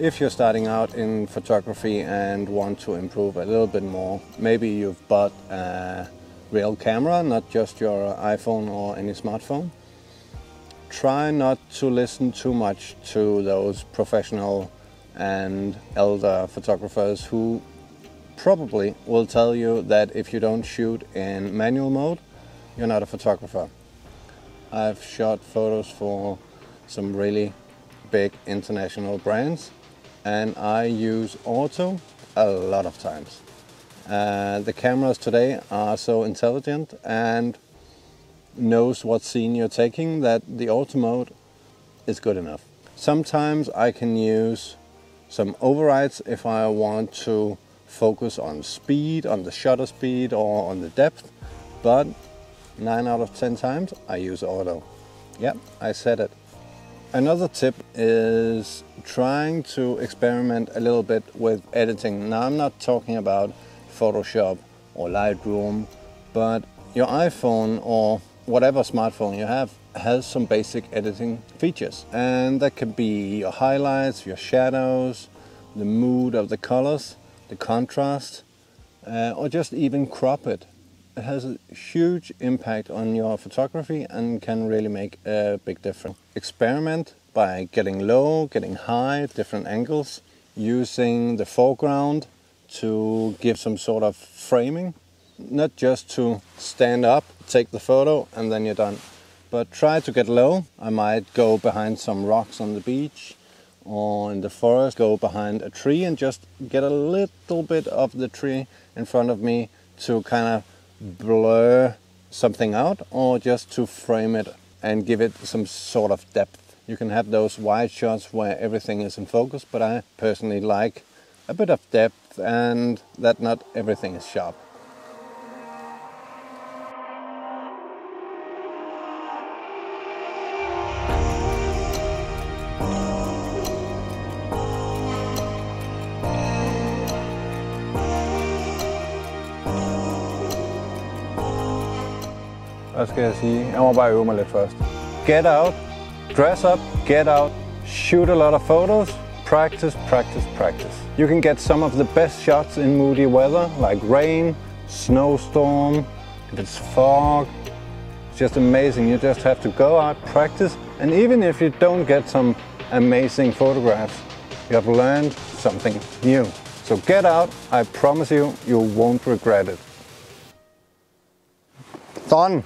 If you're starting out in photography and want to improve a little bit more, maybe you've bought a real camera, not just your iPhone or any smartphone. Try not to listen too much to those professional and elder photographers who probably will tell you that if you don't shoot in manual mode, you're not a photographer. I've shot photos for some really big international brands and I use auto a lot of times. Uh, the cameras today are so intelligent and knows what scene you're taking that the auto mode is good enough. Sometimes I can use some overrides if I want to focus on speed, on the shutter speed or on the depth, but 9 out of 10 times I use auto. Yep, I said it. Another tip is trying to experiment a little bit with editing. Now I'm not talking about Photoshop or Lightroom, but your iPhone or whatever smartphone you have has some basic editing features. And that could be your highlights, your shadows, the mood of the colors, the contrast, uh, or just even crop. It has a huge impact on your photography and can really make a big difference. Experiment by getting low, getting high, different angles, using the foreground to give some sort of framing not just to stand up, take the photo, and then you're done. But try to get low. I might go behind some rocks on the beach or in the forest, go behind a tree and just get a little bit of the tree in front of me to kind of blur something out or just to frame it and give it some sort of depth. You can have those wide shots where everything is in focus, but I personally like a bit of depth and that not everything is sharp. Hvad skal jeg sige? Jeg må bare øve mig lidt først. Get out, dress up, get out, shoot a lot of photos, practice, practice, practice. You can get some of the best shots in moody weather, like rain, snowstorm, if it's fog. It's just amazing. You just have to go out, practice, and even if you don't get some amazing photographs, you have learned something new. So get out, I promise you, you won't regret it. Done.